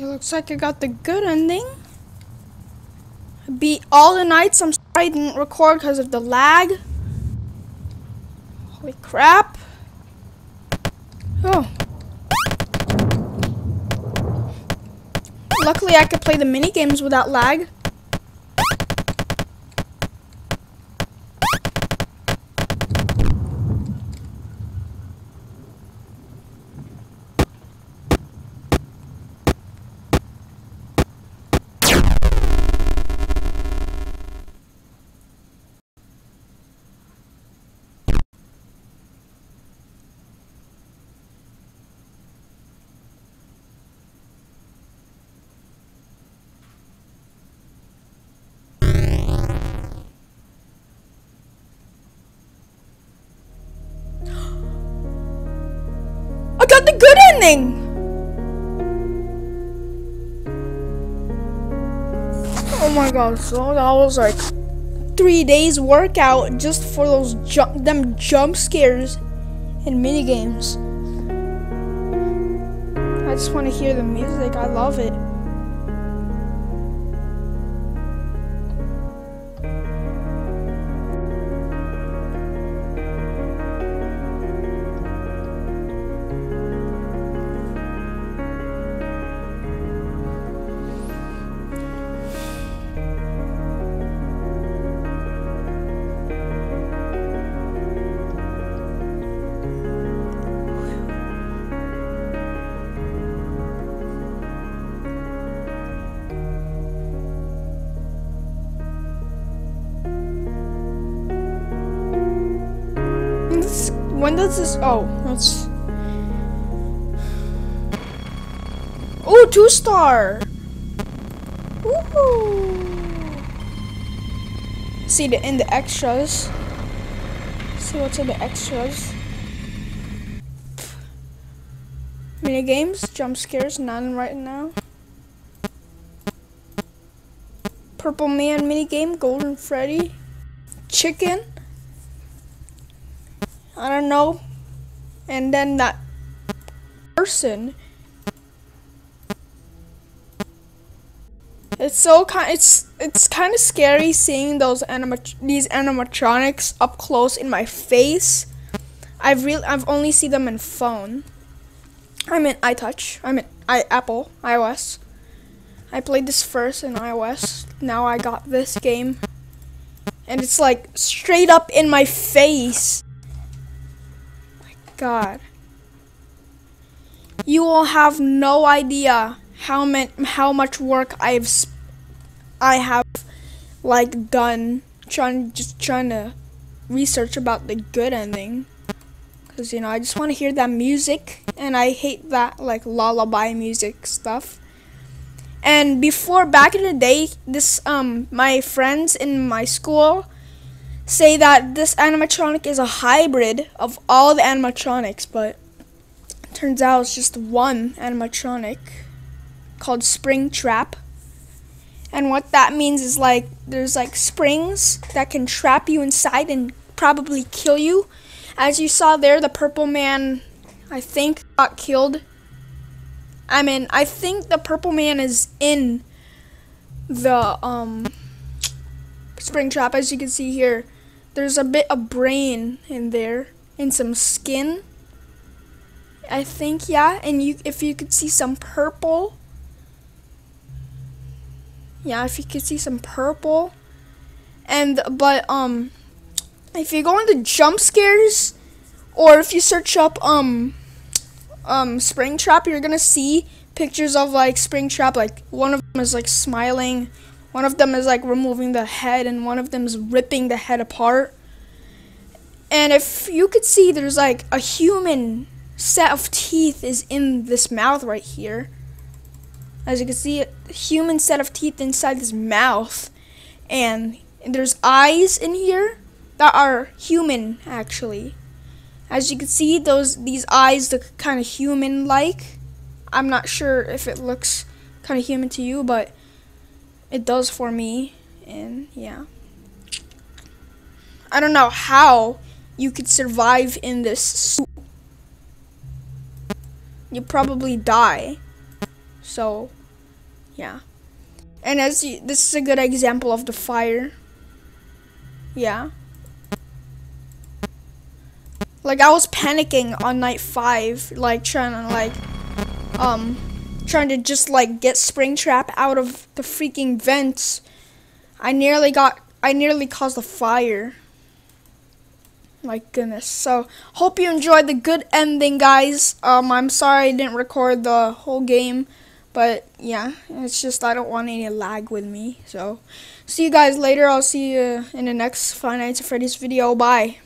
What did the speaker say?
It looks like I got the good ending. I beat all the nights. I'm sorry I didn't record because of the lag. Holy crap. Oh. Luckily I could play the mini games without lag. Oh my god, so that was like three days workout just for those jump them jump scares and mini games. I just want to hear the music. I love it. This- this? Oh, that's. Oh, two star. Woohoo! See the in the extras. See what's in the extras. Mini games, jump scares, none right now. Purple Man mini game, Golden Freddy, chicken. I don't know. And then that person. It's so kind. It's it's kind of scary seeing those animat these animatronics up close in my face. I've real I've only seen them in phone. I'm in iTouch. I'm in i Apple iOS. I played this first in iOS. Now I got this game, and it's like straight up in my face. God. You will have no idea how man, how much work I've I have like done trying just trying to research about the good ending cuz you know I just want to hear that music and I hate that like lullaby music stuff. And before back in the day this um my friends in my school say that this animatronic is a hybrid of all the animatronics, but turns out it's just one animatronic called Spring Trap. And what that means is like there's like springs that can trap you inside and probably kill you. As you saw there, the purple man I think got killed. I mean, I think the purple man is in the um spring trap as you can see here. There's a bit of brain in there and some skin. I think yeah, and you if you could see some purple. Yeah, if you could see some purple. And but um if you go into jump scares or if you search up um um Springtrap, you're going to see pictures of like Springtrap like one of them is like smiling one of them is like removing the head, and one of them is ripping the head apart. And if you could see, there's like a human set of teeth is in this mouth right here. As you can see, a human set of teeth inside this mouth. And there's eyes in here that are human, actually. As you can see, those these eyes look kind of human-like. I'm not sure if it looks kind of human to you, but it does for me and yeah I don't know how you could survive in this suit you probably die so Yeah. And as you, this is a good example of the fire. Yeah. Like I was panicking on night five, like trying to like, um, trying to just like get Springtrap out of the freaking vents. I nearly got, I nearly caused a fire. My goodness. So, hope you enjoyed the good ending, guys. Um, I'm sorry I didn't record the whole game. But, yeah, it's just I don't want any lag with me. So, see you guys later. I'll see you in the next Five Nights at Freddy's video. Bye.